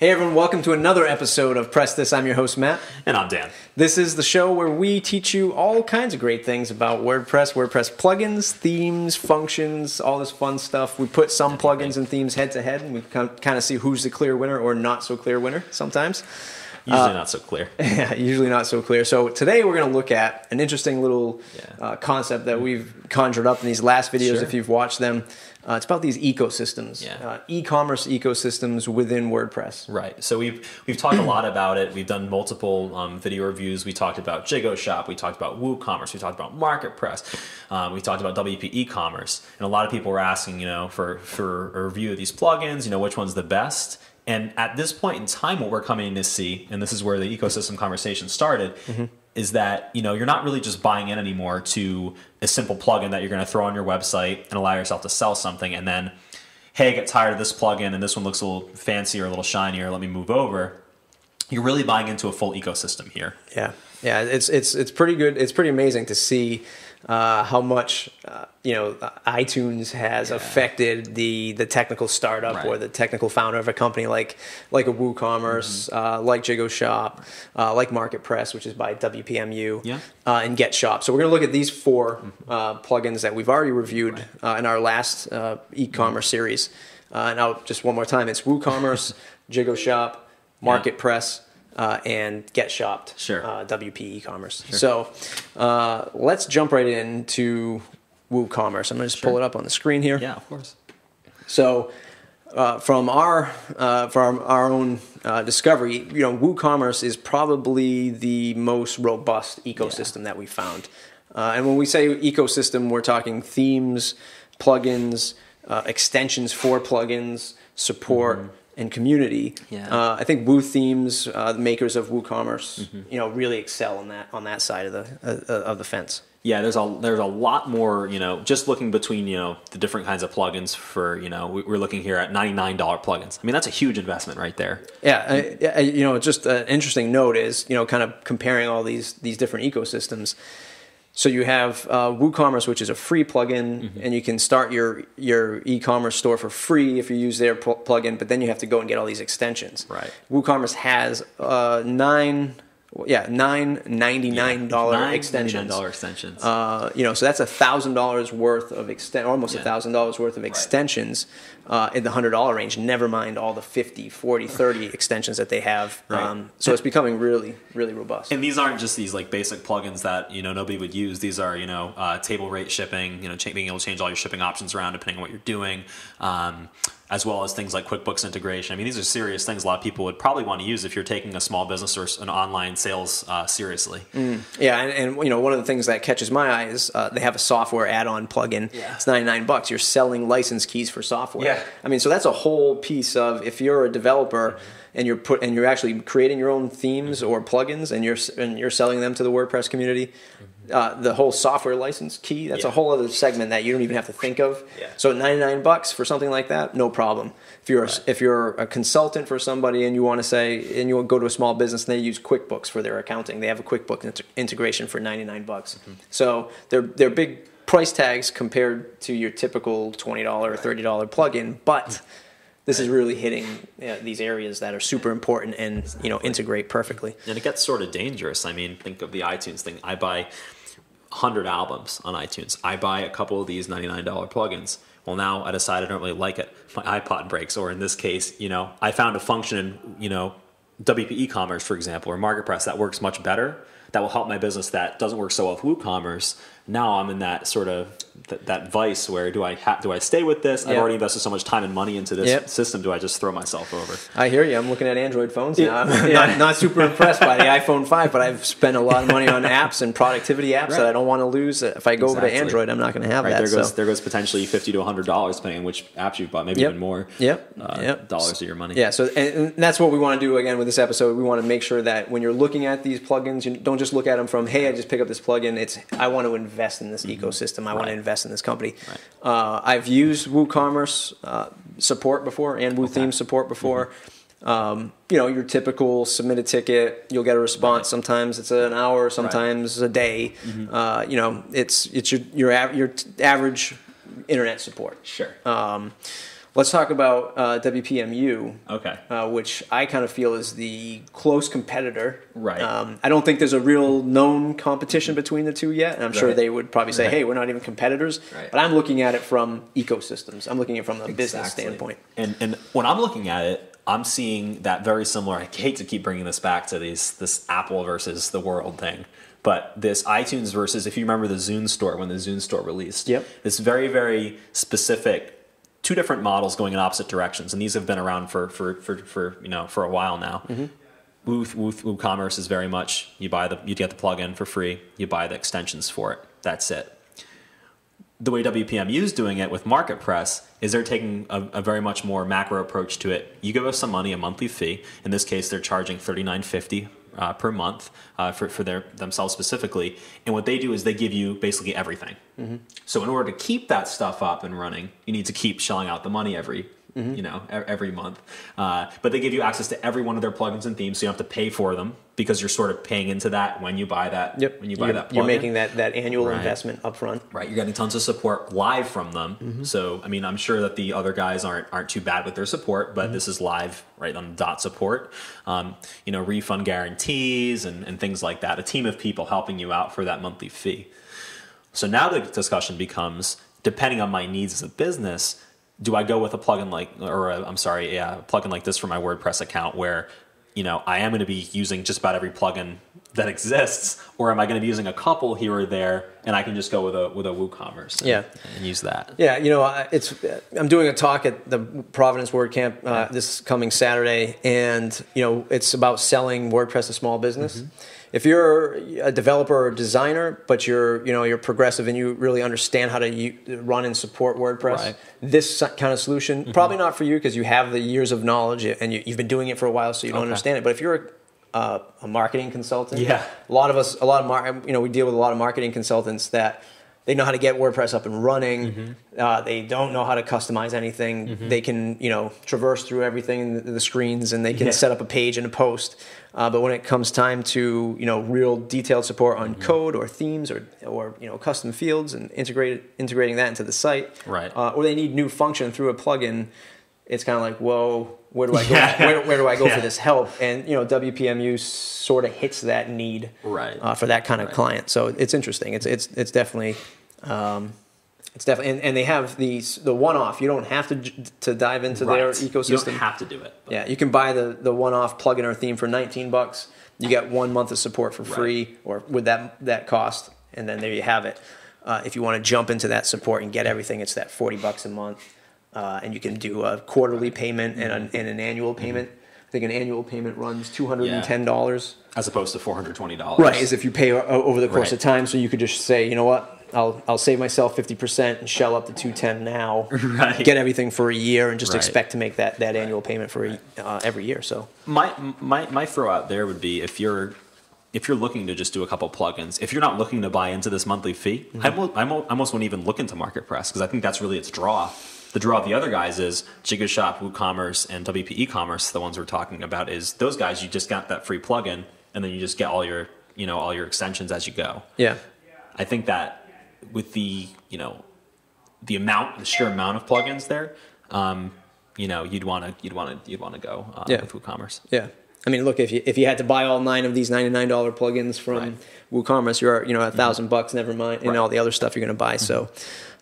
Hey everyone, welcome to another episode of Press This. I'm your host Matt. And I'm Dan. This is the show where we teach you all kinds of great things about WordPress, WordPress plugins, themes, functions, all this fun stuff. We put some plugins and themes head to head and we kind of see who's the clear winner or not so clear winner sometimes. Usually uh, not so clear. Yeah, usually not so clear. So today we're going to look at an interesting little yeah. uh, concept that we've conjured up in these last videos sure. if you've watched them. Uh, it's about these ecosystems, yeah. uh, e-commerce ecosystems within WordPress. Right. So we've we've talked a lot about it. We've done multiple um, video reviews. We talked about Jigoshop. We talked about WooCommerce. We talked about MarketPress. Um, we talked about WP e-commerce. And a lot of people were asking, you know, for for a review of these plugins. You know, which one's the best? And at this point in time, what we're coming to see, and this is where the ecosystem conversation started, mm-hmm is that you know you're not really just buying in anymore to a simple plugin that you're going to throw on your website and allow yourself to sell something and then hey I get tired of this plugin and this one looks a little fancier a little shinier let me move over. You're really buying into a full ecosystem here. Yeah yeah it's it's it's pretty good it's pretty amazing to see uh, how much uh, you know iTunes has yeah. affected the the technical startup right. or the technical founder of a company like like a WooCommerce, mm-hmm. uh, like Jigoshop, uh, like MarketPress, which is by WPMU, yeah. Uh, and Get Shop. So we're going to look at these 4 mm-hmm. Uh, plugins that we've already reviewed right. in our last e-commerce mm-hmm. series. and I'll just one more time: it's WooCommerce, Jigoshop, MarketPress. Yeah uh, and get shopped. Sure. Uh, WP e-commerce. Sure. So uh, let's jump right into WooCommerce. I'm going to just sure. pull it up on the screen here. Yeah, of course. So uh, from our uh, from our own uh, discovery, you know, WooCommerce is probably the most robust ecosystem yeah. that we found. and when we say ecosystem, we're talking themes, plugins, extensions for plugins, support. Mm-hmm and community. Yeah. Uh, I think WooThemes, uh, the makers of WooCommerce, mm-hmm. you know, really excel on that on that side of the uh, uh, of the fence. Yeah, there's a there's a lot more. You know, just looking between you know the different kinds of plugins for you know we're looking here at ninety nine dollar plugins. I mean, that's a huge investment right there. Yeah, I, you know, just an interesting note is you know kind of comparing all these these different ecosystems so you have uh, WooCommerce, which is a free plugin, mm-hmm. and you can start your your e-commerce store for free if you use their pl- plugin. But then you have to go and get all these extensions. Right. WooCommerce has uh, nine yeah, nine ninety nine dollar extensions. Dollar extensions. Uh, you know, so that's a thousand dollars worth of extent, almost a thousand dollars worth of extensions uh, in the hundred dollar range. Never mind all the 50, 40, 30 extensions that they have. Right. Um, so it's becoming really, really robust. And these aren't just these like basic plugins that you know nobody would use. These are you know uh, table rate shipping. You know, being able to change all your shipping options around depending on what you're doing. Um, as well as things like QuickBooks integration. I mean, these are serious things a lot of people would probably want to use if you're taking a small business or an online sales uh, seriously. Mm. Yeah, and, and, you know, one of the things that catches my eye is uh, they have a software add-on plugin. Yeah. It's 99 bucks. You're selling license keys for software. Yeah. I mean, so that's a whole piece of if you're a developer. Mm-hmm and you're put and you're actually creating your own themes or plugins and you're and you're selling them to the WordPress community. Mm-hmm uh, the whole software license key. That's yeah. a whole other segment that you don't even have to think of. Yeah. So 99 bucks for something like that, no problem. If you're right. a, if you're a consultant for somebody and you want to say and you go to a small business and they use QuickBooks for their accounting, they have a QuickBooks inter- integration for 99 bucks. Mm-hmm. So they're they're big price tags compared to your typical $20 or $30 plugin, but this is really hitting you know, these areas that are super important and you know integrate perfectly. And it gets sort of dangerous. I mean, think of the iTunes thing. I buy 100 albums on iTunes. I buy a couple of these $99 plugins. Well, now I decide I don't really like it. My iPod breaks, or in this case, you know, I found a function in, you know, WP e-commerce, for example, or MarketPress that works much better. That will help my business that doesn't work so well with WooCommerce now I'm in that sort of th- that vice where do I ha- do I stay with this? I've already invested so much time and money into this yep. system. Do I just throw myself over? I hear you. I'm looking at Android phones now. I'm yeah. not, not, super impressed by the iPhone 5, but I've spent a lot of money on apps and productivity apps right. that I don't want to lose. If I go exactly. over to Android, I'm not going to have right, that. There goes so. there goes potentially 50 to 100 dollars depending on which apps you've bought, maybe yep. even more. Yep. Uh, yep. Dollars of your money. Yeah. So and that's what we want to do again with this episode. We want to make sure that when you're looking at these plugins, you don't just look at them from hey, I just pick up this plugin. It's I want to invest in this mm-hmm. ecosystem ecosystem. I right. want to invest in this company. Right. Uh, I've used WooCommerce uh, support before and WooTheme okay. support before. Mm-hmm. Um, you know, your typical submit a ticket, you'll get a response. Right. Sometimes it's an hour, sometimes a day. Mm-hmm. Uh, you know, it's it's your your av- your t- average internet support. Sure. Um, Let's talk about uh, WPMU. Okay. Uh, which I kind of feel is the close competitor. Right. Um, I don't think there's a real known competition between the two yet, and I'm sure they would probably say, Right. "Hey, we're not even competitors." Right. But I'm looking at it from ecosystems. I'm looking at it from a business Exactly. standpoint. And and when I'm looking at it, I'm seeing that very similar. I hate to keep bringing this back to these this Apple versus the world thing, but this iTunes versus if you remember the Zune store when the Zune store released. Yep. This very very specific two different models going in opposite directions, and these have been around for for for, for you know for a while now. Mm-hmm. Woo, Woo, WooCommerce is very much you buy the you get the plugin for free, you buy the extensions for it. That's it the way WPMU is doing it with MarketPress is they're taking a, a very much more macro approach to it. You give us some money, a monthly fee. In this case, they're charging thirty nine fifty uh, per month uh, for for their themselves specifically. And what they do is they give you basically everything. So in order to keep that stuff up and running, you need to keep shelling out the money every. You know, every month, uh, but they give you access to every one of their plugins and themes, so you don't have to pay for them because you're sort of paying into that when you buy that. Yep. When you buy you're, that, you're making that that annual Right. investment up front. Right, you're getting tons of support live from them. Mm-hmm. So, I mean, I'm sure that the other guys aren't aren't too bad with their support, but Mm-hmm. this is live right on dot support. Um, you know, refund guarantees and, and things like that. A team of people helping you out for that monthly fee. So now the discussion becomes, depending on my needs as a business, do I go with a plugin like, or i I'm sorry, yeah, a plugin like this for my WordPress account where, you know, I am going to be using just about every plugin that exists, or am I going to be using a couple here or there, and I can just go with a with a WooCommerce, and, Yeah. and use that. Yeah, you know, it's I'm doing a talk at the Providence WordCamp uh, this coming Saturday, and you know, it's about selling WordPress to small business. Mm-hmm. If you're a developer or designer, but you're you know you're progressive and you really understand how to u- run and support WordPress, Right. Mm-hmm. this kind of solution probably not for you because you have the years of knowledge and you, you've been doing it for a while, so you don't Okay. understand it. But if you're a uh, a marketing consultant. Yeah. A lot of us, a lot of mar- you know, we deal with a lot of marketing consultants that they know how to get WordPress up and running. Mm-hmm. Uh, they don't know how to customize anything. They can, you know, traverse through everything, the, the screens, and they can Yeah. set up a page and a post. Uh, but when it comes time to, you know, real detailed support on Mm-hmm. code or themes or, or you know, custom fields and integrate, integrating that into the site, Right. Uh, or they need new function through a plugin, it's kind of like, whoa, where do I go? Yeah. Where, where do I go Yeah. for this help? And you know, WPMU sort of hits that need Right. uh, for that kind of Right. client. So it's interesting. It's it's it's definitely. Um, it's definitely, and, and they have these the one-off. You don't have to to dive into their ecosystem. You don't have to do it. but- Yeah, you can buy the the one-off plugin or theme for 19 bucks. You get one month of support for free, or with that that cost, and then there you have it. Uh, if you want to jump into that support and get everything, it's that 40 bucks a month, uh, and you can do a quarterly payment and an, and an annual payment. I think an annual payment runs 210 dollars. As opposed to four hundred twenty dollars. Right, is if you pay over the course Right. of time, so you could just say, you know what, I'll I'll save myself 50 percent and shell up the 210 now, Right. get everything for a year, and just Right. expect to make that that annual payment for a, uh, every year. So my my my throw out there would be if you're if you're looking to just do a couple plugins, if you're not looking to buy into this monthly fee, Mm-hmm. I, will, I mo- almost won't even look into MarketPress because I think that's really its draw. The draw of the other guys is Jigoshop, WooCommerce, and WP e-commerce. The ones we're talking about is those guys. You just got that free plugin, and then you just get all your you know all your extensions as you go. yeah, I think that with the you know the amount, the sheer amount of plugins there, um, you know, you'd want to you'd want to you'd want to go uh, Yeah. with WooCommerce. yeah. I mean, look if you if you had to buy all nine of these 99 dollar plugins from Right. WooCommerce, you're you know a 1000 bucks. Never mind, and Right. all the other stuff you're going to buy. So.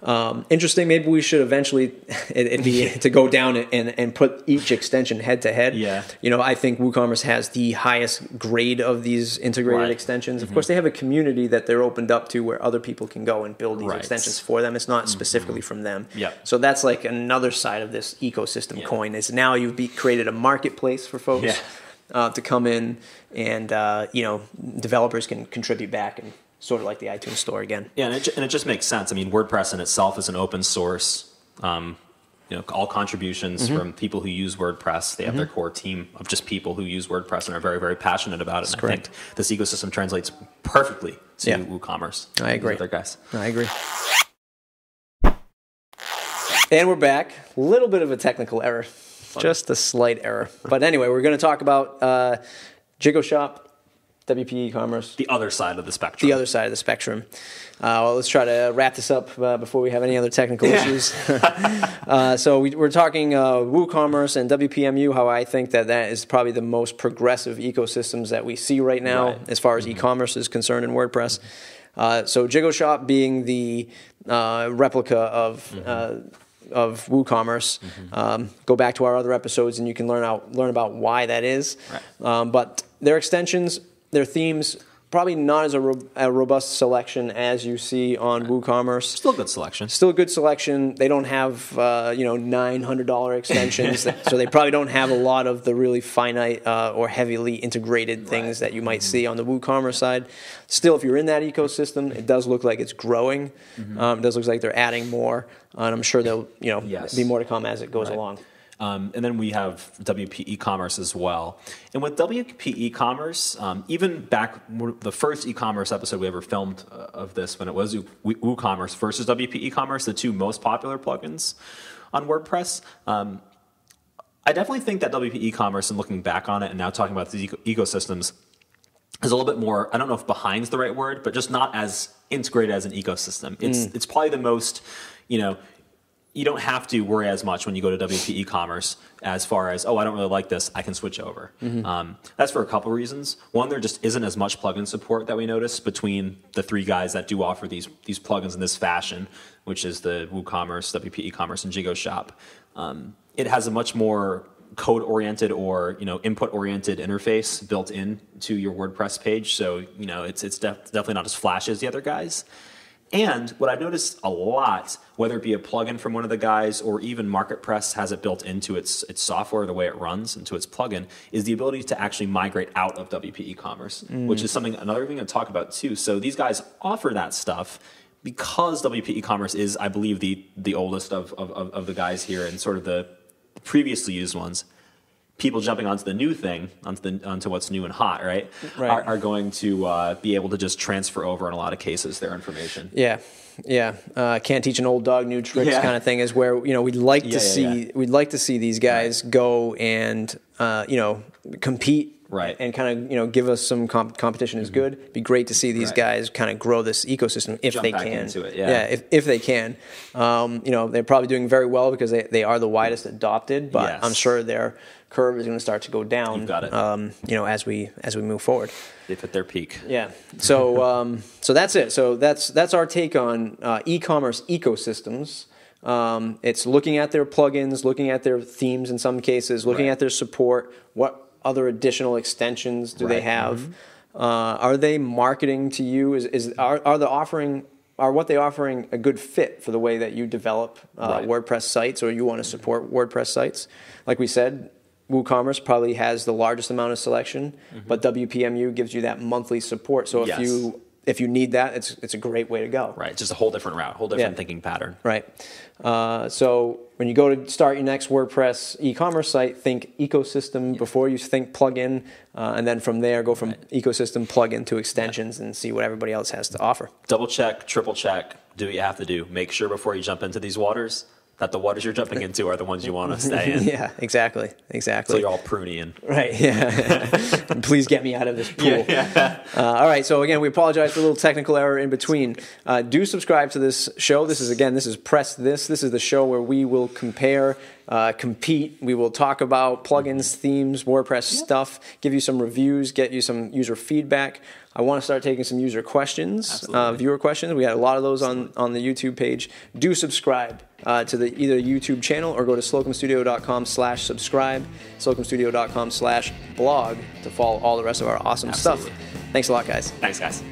Um, interesting. Maybe we should eventually it, it'd be to go down and, and put each extension head to head. Yeah. You know, I think WooCommerce has the highest grade of these integrated Right. extensions. Of course, they have a community that they're opened up to where other people can go and build these Right. Mm-hmm. extensions for them. It's not specifically from them. Yep. So that's like another side of this ecosystem Yeah. coin. Is now you've be, created a marketplace for folks Yeah. Uh, to come in, and uh, you know, developers can contribute back and sort of like the iTunes store again. Yeah, and it, and it just makes sense. I mean, WordPress in itself is an open source. Um, you know, all contributions Mm-hmm. from people who use WordPress. They have their core team of just people who use WordPress and are very, very passionate about it. And I correct. think this ecosystem translates perfectly to Yeah. WooCommerce. I agree. Other guys. I agree. And we're back. A little bit of a technical error, just a slight error. But anyway, we're going to talk about uh, Jigoshop WP e-commerce. The other side of the spectrum. The other side of the spectrum. Uh, well, let's try to wrap this up uh, before we have any other technical Yeah. issues. uh, so we, we're talking uh, WooCommerce and WPMU. How I think that that is probably the most progressive ecosystems that we see right now, Right. Mm-hmm. as far as e-commerce is concerned in WordPress. Uh, so Jigoshop being the uh, replica of. Mm-hmm. Of WooCommerce, um, go back to our other episodes and you can learn out learn about why that is. Right. Um, but their extensions, their themes, probably not as a, ro- a robust selection as you see on WooCommerce. Still a good selection. Still a good selection. They don't have uh, you know nine hundred dollar extensions, so they probably don't have a lot of the really finite uh, or heavily integrated things that you might see on the WooCommerce side. Still, if you're in that ecosystem, it does look like it's growing. Um, it does look like they're adding more, and I'm sure there'll you know Yes. be more to come as it goes Right. along. Um, and then we have WP e-commerce as well. And with WP e-commerce, um, even back the first e-commerce episode we ever filmed uh, of this, when it was Woo- WooCommerce versus WP e-commerce, the two most popular plugins on WordPress. Um, I definitely think that WP e-commerce, and looking back on it, and now talking about these eco- ecosystems, is a little bit more. I don't know if behind's the right word, but just not as integrated as an ecosystem. It's it's probably the most, you know, you don't have to worry as much when you go to WP e-commerce as far as oh I don't really like this I can switch over. Um, that's for a couple reasons. One, there just isn't as much plugin support that we notice between the three guys that do offer these these plugins in this fashion, which is the WooCommerce, WP e-commerce, and Jigoshop. Um, it has a much more code oriented or you know input oriented interface built in to your WordPress page. So you know it's it's def- definitely not as flashy as the other guys. And what I've noticed a lot, whether it be a plugin from one of the guys or even MarketPress has it built into its its software, the way it runs into its plugin, is the ability to actually migrate out of WP e-commerce, mm. which is something another thing to talk about too. So these guys offer that stuff because WP e-commerce is, I believe, the the oldest of of, of of the guys here and sort of the previously used ones. People jumping onto the new thing, onto the onto what's new and hot, right? Right. Are, are going to uh, be able to just transfer over in a lot of cases their information. Yeah, yeah. Uh, can't teach an old dog new tricks Yeah. kind of thing is where you know we'd like Yeah, to yeah, see we'd like to see these guys go and uh, you know compete. Right. Mm-hmm. And kind of, you know, give us some comp- competition is good. It'd Be great to see these Right. guys kind of grow this ecosystem if Jump they back can. into it, yeah. yeah if, if they can. Um, you know, they're probably doing very well because they, they are the widest adopted, but Yes. I'm sure their curve is going to start to go down. You've got it. Um, you know, as we as we move forward. They've hit their peak. Yeah. So um, so that's it. So that's that's our take on uh, e-commerce ecosystems. Um, it's looking at their plugins, looking at their themes in some cases, looking Right. at their support. What other additional extensions do they Right. Mm-hmm. have? Uh, are they marketing to you? Is, is are, are the offering are what they offering a good fit for the way that you develop uh, Right. WordPress sites or you want to support WordPress sites? Like we said, WooCommerce probably has the largest amount of selection, but WPMU gives you that monthly support. So if Mm-hmm. Yes. you if you need that, it's it's a great way to go. Right. Just a whole different route, whole different Yeah. thinking pattern. Right. Uh, so when you go to start your next WordPress e-commerce site, think ecosystem before you think plugin, uh, and then from there go from ecosystem plugin to extensions and see what everybody else has to offer. Double check, triple check, do what you have to do. Make sure before you jump into these waters that the waters you're jumping into are the ones you want to stay in. yeah, exactly, exactly. So you're all pruny and Right. Yeah. Please get me out of this pool. Uh, all right. So again, we apologize for a little technical error in between. Uh, do subscribe to this show. This is again. This is press this. This is the show where we will compare, uh, compete. We will talk about plugins, themes, WordPress stuff. Give you some reviews. Get you some user feedback. I want to start taking some user questions, uh, viewer questions. We had a lot of those on, on the YouTube page. Do subscribe uh, to the either YouTube channel or go to slocumstudio.com slash subscribe, slocumstudio.com slash blog to follow all the rest of our awesome Absolutely. stuff. Thanks a lot, guys. thanks guys.